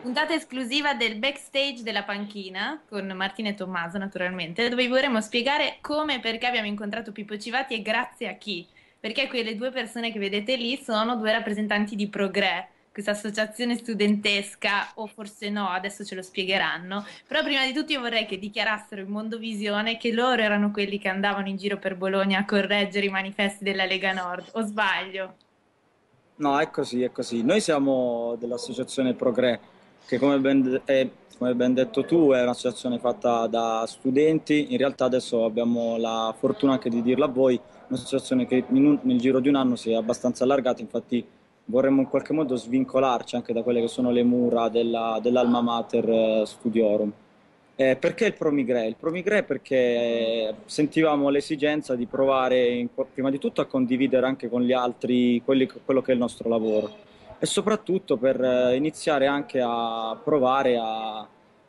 puntata esclusiva del backstage della panchina con Martina e Tommaso, naturalmente, dove vi vorremmo spiegare come e perché abbiamo incontrato Pippo Civati e grazie a chi. Perché quelle due persone che vedete lì sono due rappresentanti di Progre, questa associazione studentesca, o forse no, adesso ce lo spiegheranno. Però prima di tutto io vorrei che dichiarassero in Mondovisione che loro erano quelli che andavano in giro per Bologna a correggere i manifesti della Lega Nord, o sbaglio? No, è così, è così. Noi siamo dell'associazione Progre, che come ben, è, come ben detto tu è un'associazione fatta da studenti. In realtà adesso abbiamo la fortuna anche di dirla a voi, un'associazione che in, nel giro di un anno si è abbastanza allargata, infatti vorremmo in qualche modo svincolarci anche da quelle che sono le mura della, dell'Alma Mater eh, Studiorum. Eh, perché il Promigre? Il Promigre perché sentivamo l'esigenza di provare in, prima di tutto a condividere anche con gli altri quelli, quello che è il nostro lavoro e soprattutto per eh, iniziare anche a provare a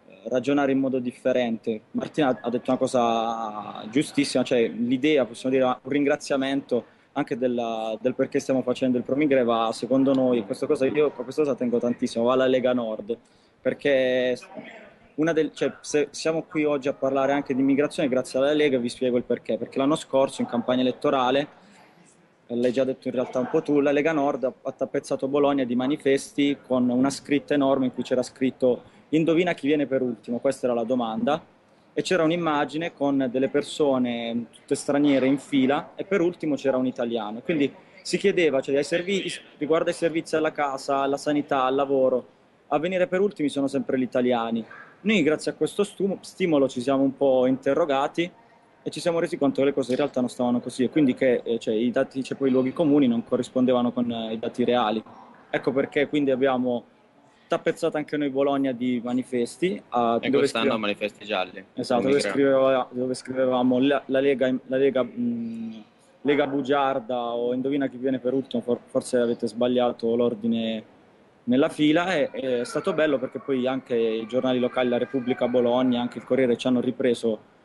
eh, ragionare in modo differente. Martina ha detto una cosa giustissima, cioè l'idea, possiamo dire, un ringraziamento anche della, del perché stiamo facendo il Promigre va secondo noi, questa cosa, io questa cosa tengo tantissimo, va alla Lega Nord, perché del, cioè, se siamo qui oggi a parlare anche di immigrazione grazie alla Lega vi spiego il perché, perché l'anno scorso in campagna elettorale, l'hai già detto in realtà un po' tu, la Lega Nord ha tappezzato Bologna di manifesti con una scritta enorme in cui c'era scritto indovina chi viene per ultimo, questa era la domanda, e c'era un'immagine con delle persone tutte straniere in fila e per ultimo c'era un italiano. Quindi si chiedeva, cioè, ai servizi, riguardo ai servizi alla casa, alla sanità, al lavoro, a venire per ultimi sono sempre gli italiani. Noi grazie a questo stimolo ci siamo un po' interrogati e ci siamo resi conto che le cose in realtà non stavano così e quindi che eh, cioè, i dati, cioè, poi i luoghi comuni non corrispondevano con eh, i dati reali. Ecco perché quindi abbiamo tappezzato anche noi Bologna di manifesti. Uh, e quest'anno scrive... manifesti gialli. Esatto, dove, scriveva, dove, scrivevamo la, la Lega, la Lega, mh, Lega Bugiarda o Indovina chi viene per ultimo, for, forse avete sbagliato l'ordine nella fila e è stato bello perché poi anche i giornali locali, la Repubblica Bologna, anche il Corriere ci hanno ripreso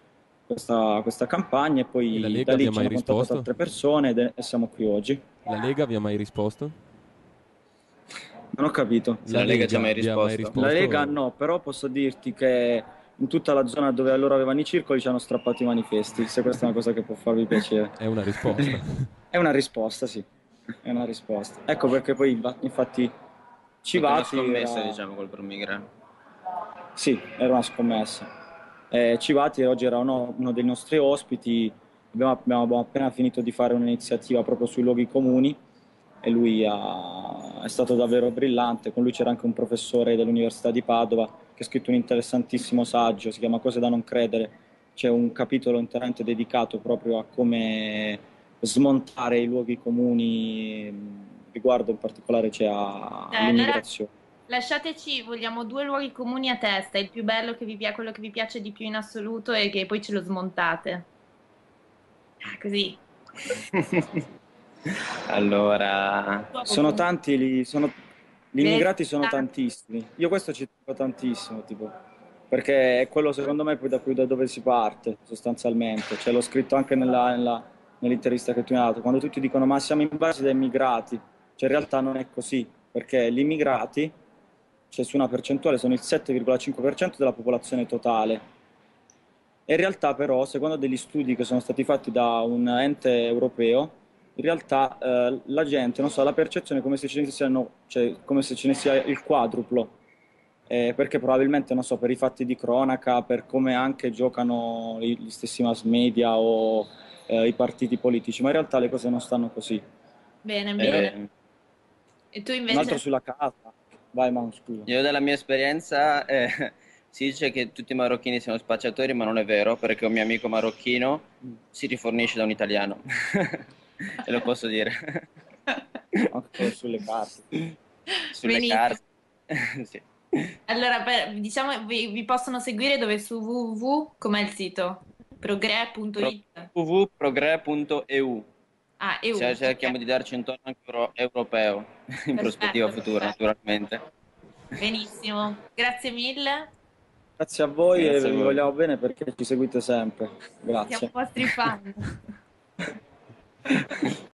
questa, questa campagna e poi e da lì ci hanno contattato altre persone ed, e siamo qui oggi. La Lega vi ha mai risposto? Non ho capito. La, la Lega, Lega ci ha mai risposto. mai risposto. La Lega no, però posso dirti che in tutta la zona dove loro avevano i circoli ci hanno strappato i manifesti, se questa è una cosa che può farvi piacere. È una risposta. è una risposta, sì. È una risposta. Ecco perché poi infatti Civati una scommessa era... diciamo col Promigran sì, era una scommessa. Eh, Civati oggi era uno, uno, dei nostri ospiti. Abbiamo, abbiamo, appena finito di fare un'iniziativa proprio sui luoghi comuni e lui ha, è stato davvero brillante. Con lui c'era anche un professore dell'Università di Padova che ha scritto un interessantissimo saggio si chiama Cose da non credere. C'è un capitolo interamente dedicato proprio a come smontare i luoghi comuni riguardo in particolare c'è a, eh, all'immigrazione. Lasciateci, vogliamo due luoghi comuni a testa, il più bello che vi piace, quello che vi piace di più in assoluto e che poi ce lo smontate. Ah, così. allora, sono tanti lì, sono... gli immigrati sono tantissimi. Io questo ci trovo tantissimo, tipo, perché è quello secondo me poi da, cui, da dove si parte sostanzialmente. Cioè, l'ho scritto anche nella, nella, nell'intervista che tu mi hai dato, quando tutti dicono ma siamo invasi da immigrati cioè in realtà non è così, perché gli immigrati, cioè su una percentuale, sono il 7,5% della popolazione totale. E in realtà però, secondo degli studi che sono stati fatti da un ente europeo, in realtà eh, la gente, non so, la percezione è come se ce ne, siano, cioè, come se ce ne sia il quadruplo, eh, perché probabilmente, non so, per i fatti di cronaca, per come anche giocano gli stessi mass media o eh, i partiti politici, ma in realtà le cose non stanno così. Bene, bene. E tu invece? Un altro sulla casa. Vai, ma scusa. Io dalla mia esperienza eh, si dice che tutti i marocchini siano spacciatori, ma non è vero, perché un mio amico marocchino mm. si rifornisce da un italiano. e lo posso dire. Anche sulle carte. Sulle Benissimo. carte. sì. Allora, per, diciamo, vi, vi, possono seguire dove su www, com'è il sito? Progre.it www.progre.eu Ah, EU. Cioè, cerchiamo okay. di darci un tono anche europeo in perfetto, prospettiva futura, perfetto. naturalmente. Benissimo, grazie mille. Grazie a voi grazie e vi vogliamo bene perché ci seguite sempre. Grazie. Siamo vostri fan.